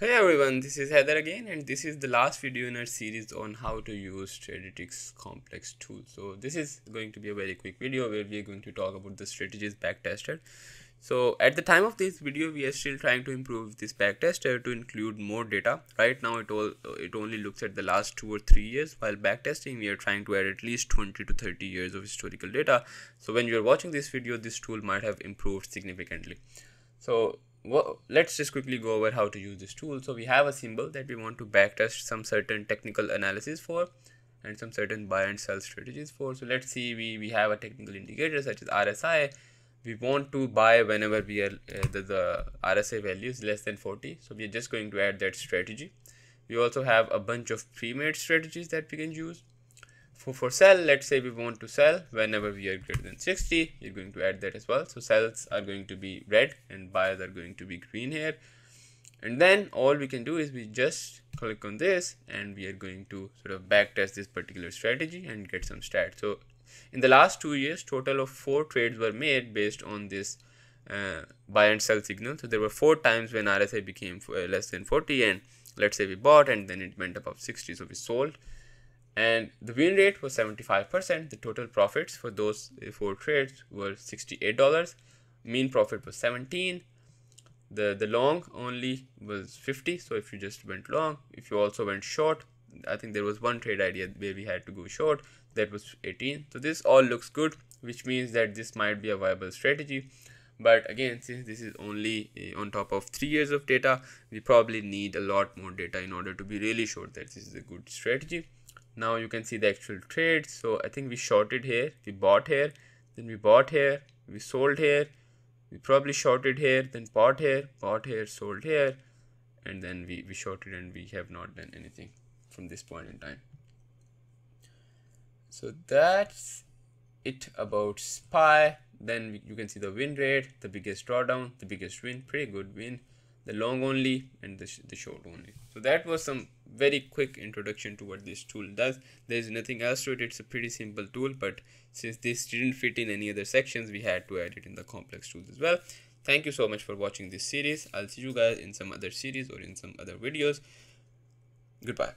Hey everyone, this is Heather again and this is the last video in our series on how to use Tradytics complex tool. So this is going to be a very quick video where we are going to talk about the strategies backtester. So at the time of this video, we are still trying to improve this backtester to include more data. Right now it all it only looks at the last two or three years while backtesting we are trying to add at least 20 to 30 years of historical data. So when you are watching this video, this tool might have improved significantly. So well, let's just quickly go over how to use this tool. So we have a symbol that we want to backtest some certain technical analysis for and some certain buy and sell strategies for. So let's see, we, we have a technical indicator such as RSI. We want to buy whenever we are uh, the, the RSI value is less than 40. So we are just going to add that strategy. We also have a bunch of pre-made strategies that we can use for, for sell let's say we want to sell whenever we are greater than 60 you're going to add that as well. So sells are going to be red and buyers are going to be green here. And then all we can do is we just click on this and we are going to sort of back test this particular strategy and get some stats. So in the last two years total of four trades were made based on this uh, buy and sell signal. So there were four times when rsi became uh, less than 40 and let's say we bought and then it went above 60 so we sold and the win rate was 75%. The total profits for those four trades were $68. Mean profit was 17. The the long only was 50. So if you just went long, if you also went short, I think there was one trade idea where we had to go short. That was 18. So this all looks good, which means that this might be a viable strategy. But again, since this is only eh, on top of three years of data, we probably need a lot more data in order to be really sure that this is a good strategy now you can see the actual trades so i think we shorted here. We bought here. Then we bought here. We sold here. We probably shorted here then bought here bought here sold here. And then we, we shorted and we have not done anything from this point in time. So that's it about spy then we, you can see the win rate the biggest drawdown the biggest win pretty good win. The long only and the, sh the short only. So that was some very quick introduction to what this tool. Does there is nothing else to it. It's a pretty simple tool but since this didn't fit in any other sections we had to add it in the complex tools as well. Thank you so much for watching this series. I'll see you guys in some other series or in some other videos. Goodbye